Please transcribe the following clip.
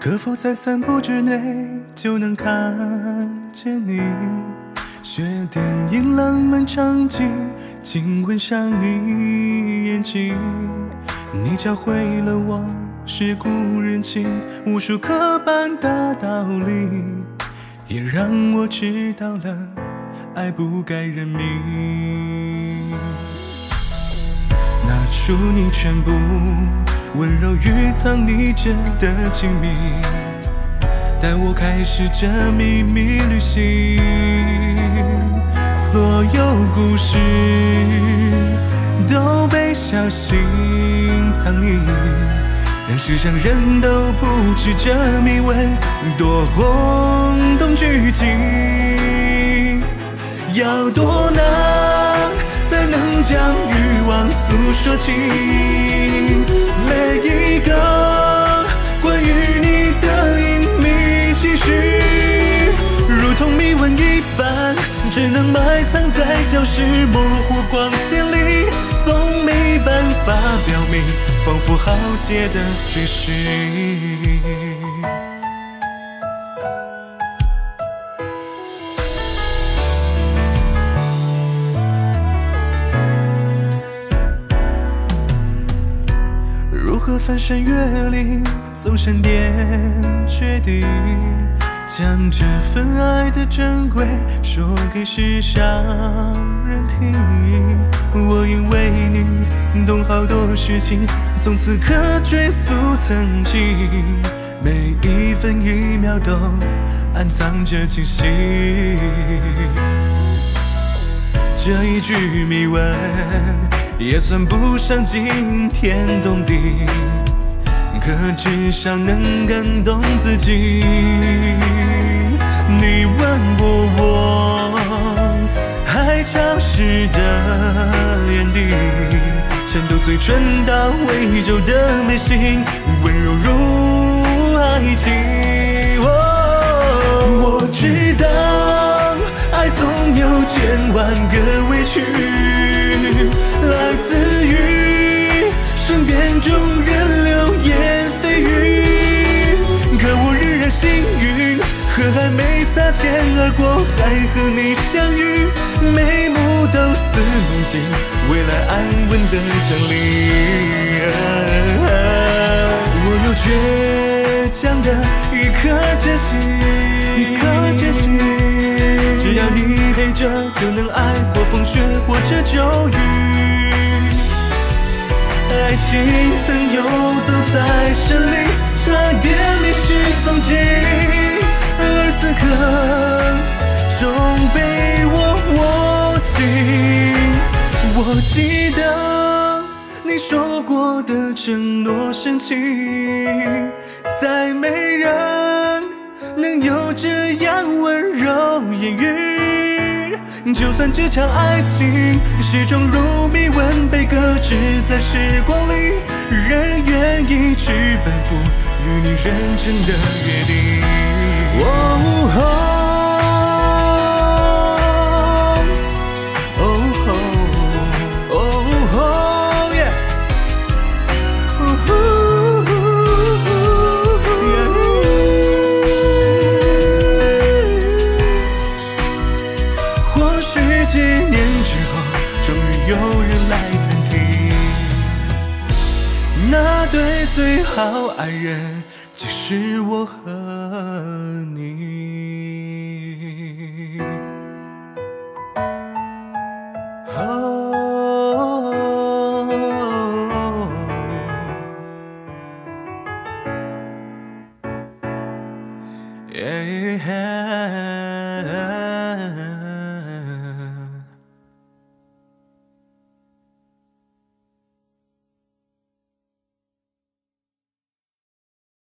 可否在三步之内就能看见你？学电影浪漫场景，亲吻上你眼睛。你教会了我世故人情，无数刻板的道理，也让我知道了爱不该认命。拿出你全部温柔与藏匿着的亲密，带我开始这秘密旅行。所有故事都被小心藏匿，让世上人都不知这谜文多轰动剧情。要多难才能将欲望诉说清？每一个关于你的隐秘期许，如同谜文一般，只能埋藏在教室模糊光线里，总没办法表明，仿佛浩劫的追寻。如何翻山越岭，走闪电，决定将这份爱的珍贵说给世上人听。我因为你好多事情，从此刻追溯曾经，每一分一秒都暗藏着惊喜。这一句谜文也算不上惊天动地，可至少能感动自己。你问过我，还潮湿的眼底，颤抖嘴唇到微皱的眉心，温柔如爱情。我知道，爱总有千万个委屈，来自于身边种可，还没擦肩而过，还和你相遇，眉目都似梦境，未来安稳的降临。我有倔强的一颗真心，一颗真心。只要你陪着，就能爱过风雪或者骤雨。爱情曾游走在森林，差点迷失踪迹，刻终被我握紧。我记得你说过的承诺深情，再没人能有这样温柔言语。就算这场爱情始终如谜文被搁置在时光里，仍愿意去奔赴与你认真的约定。哦吼哦吼哦吼耶！哦呼或许几年之后，终于有人来，那对最好爱人，就是我和你。哦耶